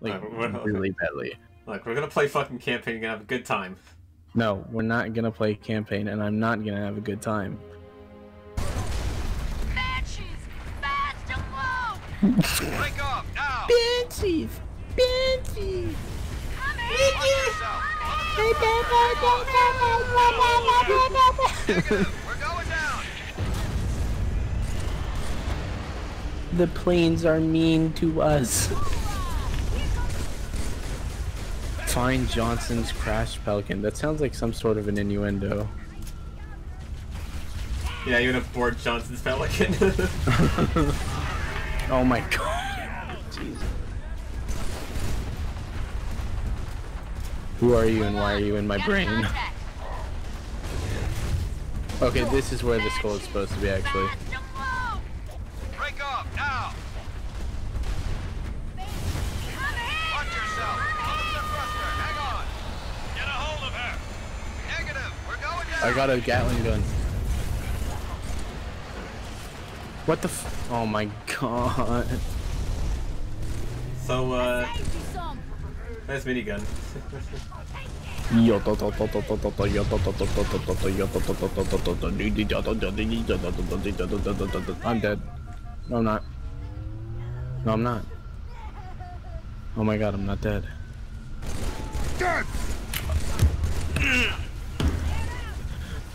like well, really badly. Look, we're gonna play fucking campaign and have a good time. No, we're not gonna play campaign, and I'm not gonna have a good time. Banshees! Fast and low! Break off now! Banshees, banshees. Watch yourself! Negative. We're going down. The planes are mean to us. Find Johnson's crash pelican. That sounds like some sort of an innuendo. Yeah, you're gonna board Johnson's Pelican. Oh my god. Jesus. Who are you and why are you in my brain? Okay, this is where the skull is supposed to be actually. Fast and low! Break off now! Watch yourself! Hold the thruster! Hang on! Get a hold of her! Negative! We're going down! I got a Gatling gun. What the f- Oh my god. so, uh, Saved you some! nice minigun. Yo, to, to, to, to, to, to, to, yo, to, to, to, to, to, to, to, yo, to, to, to, to, to, to, to, dee, dee, da, da, da, dee, dee, da, da, da, da, dee, da, da, da, da, da, da. I'm dead. No, I'm not. No, I'm not. Oh my god, I'm not dead. dead.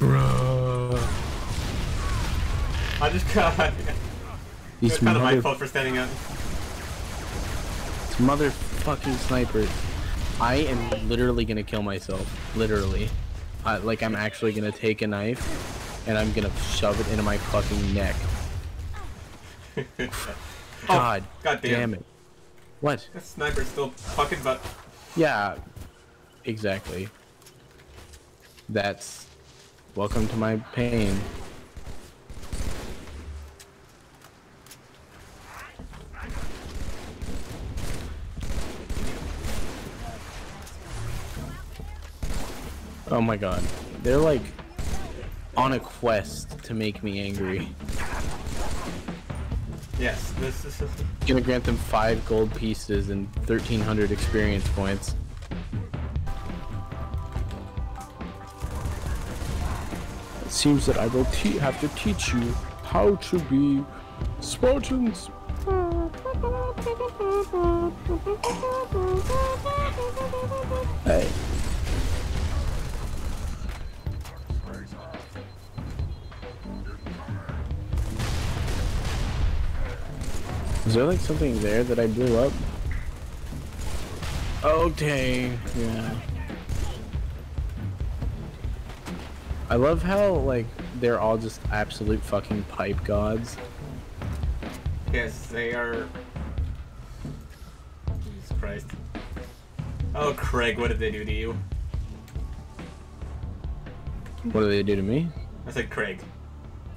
Bro. I just got. These It's kind of my fault for standing up. these motherfucking snipers. I am literally gonna kill myself. Literally. I, like, I'm actually gonna take a knife and I'm gonna shove it into my fucking neck. God, Oh, God damn. damn it. What? That sniper's still fucking butt. Yeah, exactly. That's welcome to my pain. Oh my god. They're like on a quest to make me angry. Yes, this is. Gonna grant them five gold pieces and 1300 experience points. Seems that I will te- have to teach you how to be Spartans. Hey. Is there like something there that I blew up? Oh, okay, yeah. I love how like they're all just absolute fucking pipe gods. Yes, they are. Jesus Christ. Oh, Craig, what did they do to you? What do they do to me? I said Craig.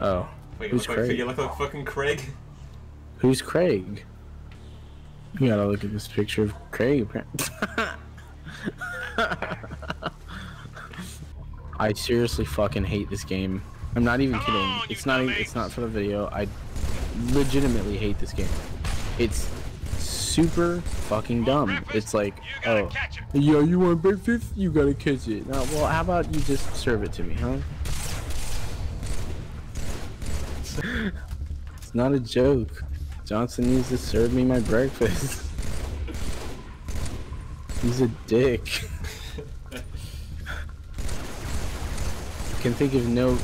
Oh, Wait, you Who's look, like, Craig? you look like fucking Craig? who's Craig? You gotta look at this picture of Craig. I seriously fucking hate this game. I'm not even Come kidding. on, It's not even, it's not for the video. I legitimately hate this game. It's super fucking dumb. It's like, You oh, yeah, you want breakfast? You gotta catch it. Now, well, how about you just serve it to me, huh? It's not a joke. Johnson needs to serve me my breakfast. He's a dick. Can think of no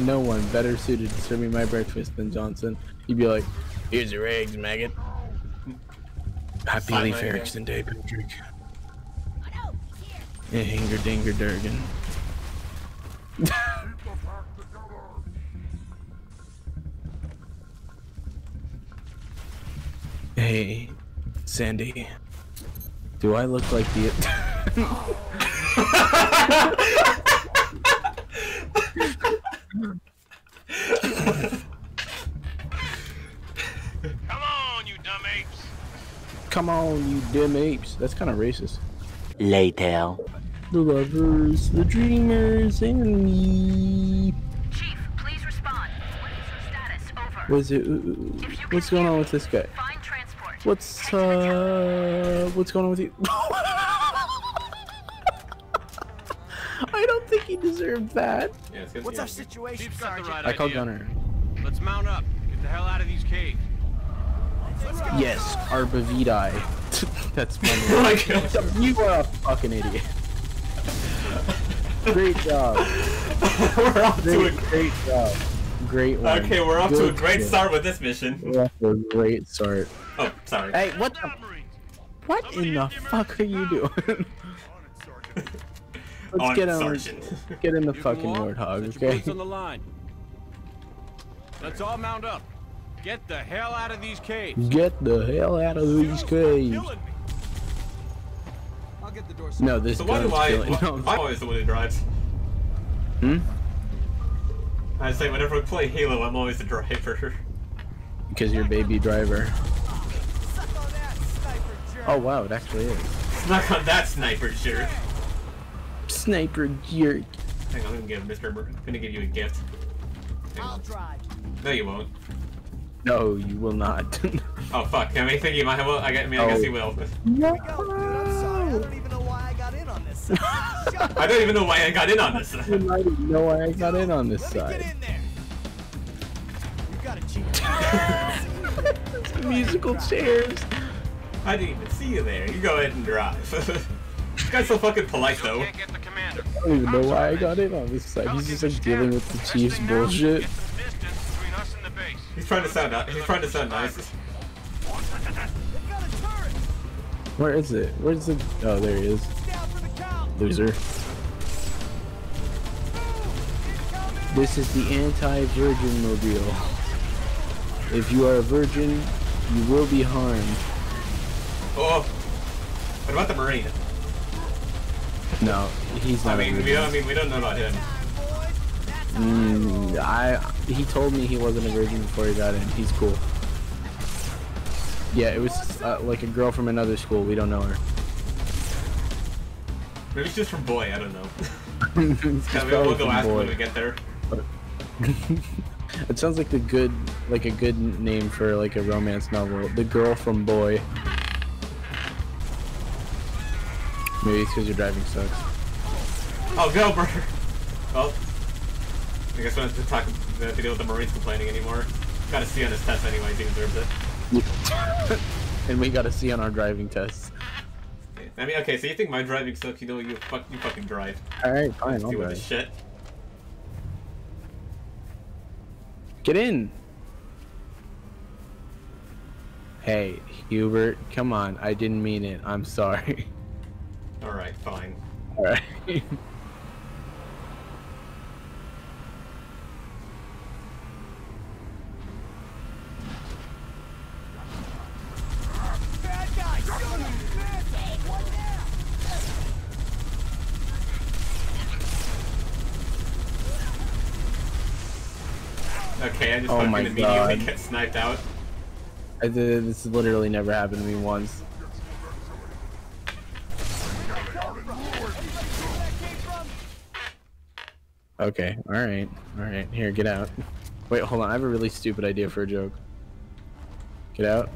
no one better suited to serve me my breakfast than Johnson. He'd be like, "Here's your eggs, maggot." Happy Fine, Leif Erikson Day, Patrick. Yeah, Hinga Dinga Durgen. hey, Sandy. Do I look like the? Come on, you dumb apes. Come on, you dim apes. That's kind of racist. Later. The lovers, the dreamers, and me. Chief, please respond. What is your status? Over. What's it? What's going on with this guy? Find transport. What's uh? what's going on with you? I don't think he that. Yeah. What's yeah. our situation, Chief's got the Sergeant? right I called idea. Gunner. Let's mount up. Get the hell out of these caves. Yes, Arbavitae. That's Oh my funny. god. you are a fucking idiot. Great job. we're off to a great job. Great one. Okay, we're off to a great shit. start with this mission. We're off to a great start. Oh, sorry. Hey, what the? What in the fuck are you doing? Let's On get on. Sergeant. Get in the You fucking can walk, warthog, okay? on the line. Let's all mount up. Get the hell out of these caves. Get the hell out of these caves. I'll get the door. No, this So why gun's do I? killing. Why, No, I'm always the one who drives. hmm? I say whenever we play Halo, I'm always the driver. Because you're baby driver. Suck on that, sniper jerk. Oh wow, it actually is. Snuck on that sniper jerk. Sniper jerk. Hang on, I'm gonna give Mr. Mer- I'm gonna give you a gift. Hang I'll on. drive. No, you won't. No, you will not. Oh fuck! I mean, think you might. Well, I, gue- I mean, I guess Oh. you will. no. Go. I'm sorry. I don't even know why I got in on this. Shut up. I don't even know why I got in on this. You might even know why I got in on this Let get side. in there. You got a cheat. Musical chairs. I didn't even see you there. You go ahead and drive. This guy's so fucking polite though. can't get the commander. I don't even know why I got in on this side. He's just like dealing with the Chiefs bullshit. Get some distance between us and the base. He's trying to sound. He's trying to sound nice. They got a turret. Where is it? Where's the? Oh, there he is. Down for the count. Loser. This is the anti-virgin mobile. If you are a virgin, you will be harmed. Oh. What about the Marine? No, he's not. a mean, we don't. I mean, we don't know about him. Time, boys. That's how Mm, I he told me he wasn't a virgin before he got in. He's cool. Yeah, it was uh, like a girl from another school. We don't know her. Maybe she's just from Boy. I don't know. Yeah, we'll go ask him when we get there. It sounds like a good, like a good name for like a romance novel. The girl from Boy. Maybe it's because your driving sucks. Oh, go, brother. Well, I guess we don't have to talk. We have to deal with the Marines complaining anymore. Got a C on his test anyways. He deserves it. and we got to see on our driving tests. I mean, okay. So you think my driving sucks? You know, you fuck, you fucking drive. All right, fine, I'll Deal with this drive. shit. Get in. Hey, Hubert, come on. I didn't mean it. I'm sorry. All right, fine. All right. Bad guy. Shoot him. Man, what now? Okay, I just Oh fucking immediately God. get sniped out. I did, this literally never happened to me once. Okay, alright, alright. Here, get out. Wait, hold on. I have a really stupid idea for a joke. Get out.